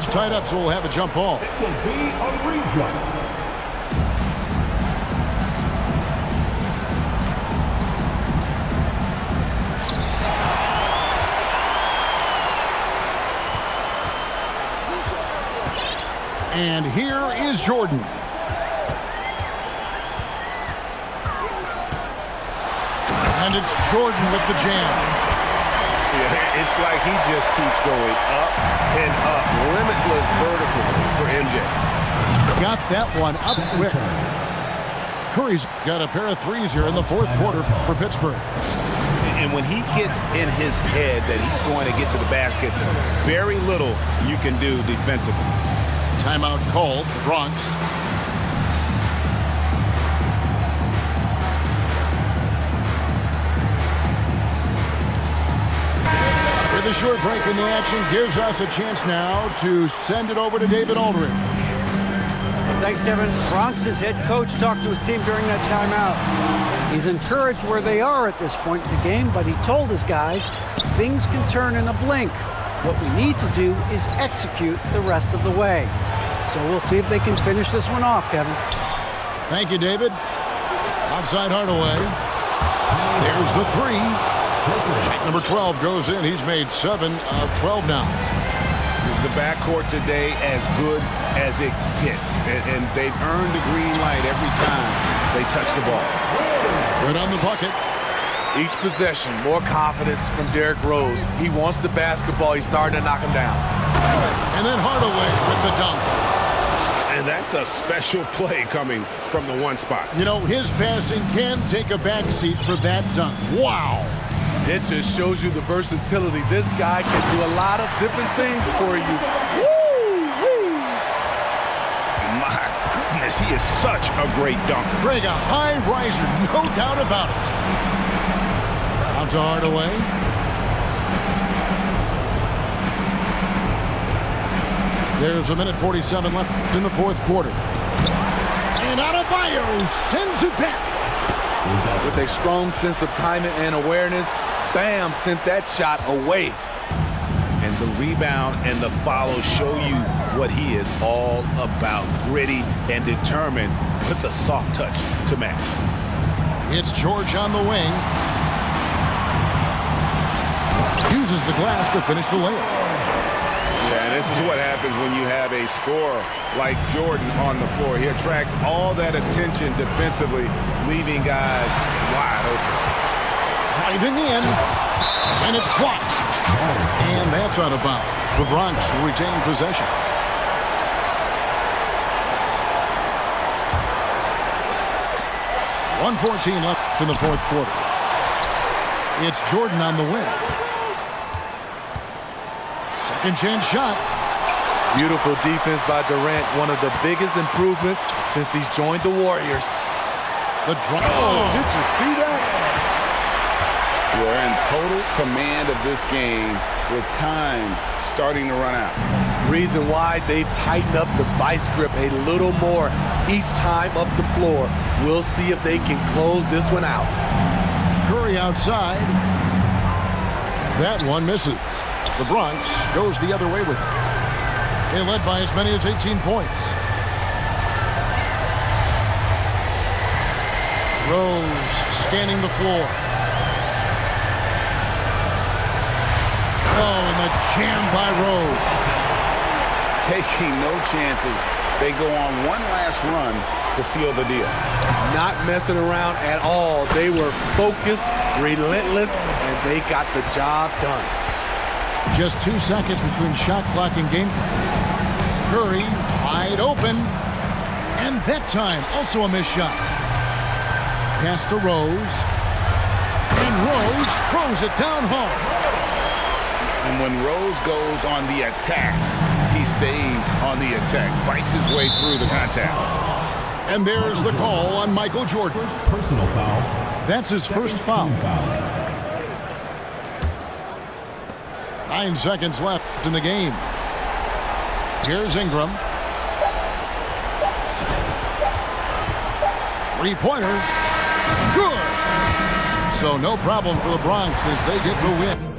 Tied up, so we'll have a jump ball. It will be a rejump. And here is Jordan. And it's Jordan with the jam. Yeah, it's like he just keeps going up and up. Limitless vertical for MJ. Got that one up quick. Curry's got a pair of threes here in the fourth quarter for Pittsburgh. And when he gets in his head that he's going to get to the basket, very little you can do defensively. Timeout called, Bronx. A short break in the action gives us a chance now to send it over to David Aldridge. Thanks, Kevin. Bronx's head coach talked to his team during that timeout. He's encouraged where they are at this point in the game, but he told his guys things can turn in a blink. What we need to do is execute the rest of the way. So we'll see if they can finish this one off, Kevin. Thank you, David. Outside Hardaway. There's the three. Shot number 12 goes in. He's made 7 of 12 now. The backcourt today as good as it gets. And, and they've earned the green light every time they touch the ball. Good on the bucket. Each possession, more confidence from Derrick Rose. He wants the basketball. He's starting to knock him down. And then Hardaway with the dunk. And that's a special play coming from the one spot. You know, his passing can take a backseat for that dunk. Wow. It just shows you the versatility. This guy can do a lot of different things for you. Woo! My goodness, he is such a great dunker. Greg, a high riser, no doubt about it. Out to Hardaway. There's a minute 47 left in the fourth quarter. And Adebayo sends it back. With a strong sense of timing and awareness, Bam sent that shot away. And the rebound and the follow show you what he is all about. Gritty and determined with the soft touch to match. It's George on the wing. Uses the glass to finish the layup. Yeah, and this is what happens when you have a scorer like Jordan on the floor. He attracts all that attention defensively, leaving guys wide open. Driving in, and it's blocked. And that's out of bounds. The Bronx retain possession. One fourteen left in the fourth quarter. It's Jordan on the wing. Second chance shot. Beautiful defense by Durant. One of the biggest improvements since he's joined the Warriors. The drop. Oh, did you see that? We're in total command of this game with time starting to run out. Reason why they've tightened up the vice grip a little more each time up the floor. We'll see if they can close this one out. Curry outside. That one misses. The Bronx goes the other way with it. They led by as many as 18 points. Rose scanning the floor. And the jam by Rose. Taking no chances. They go on one last run to seal the deal. Not messing around at all. They were focused, relentless, and they got the job done. Just two seconds between shot clock and game Curry wide open. And that time, also a missed shot. Pass to Rose. And Rose throws it down hard. And when Rose goes on the attack, he stays on the attack, fights his way through the contact. And there's the call on Michael Jordan. First personal foul. That's his first foul. Nine seconds left in the game. Here's Ingram. Three-pointer. Good. So no problem for the Bronx as they get the win.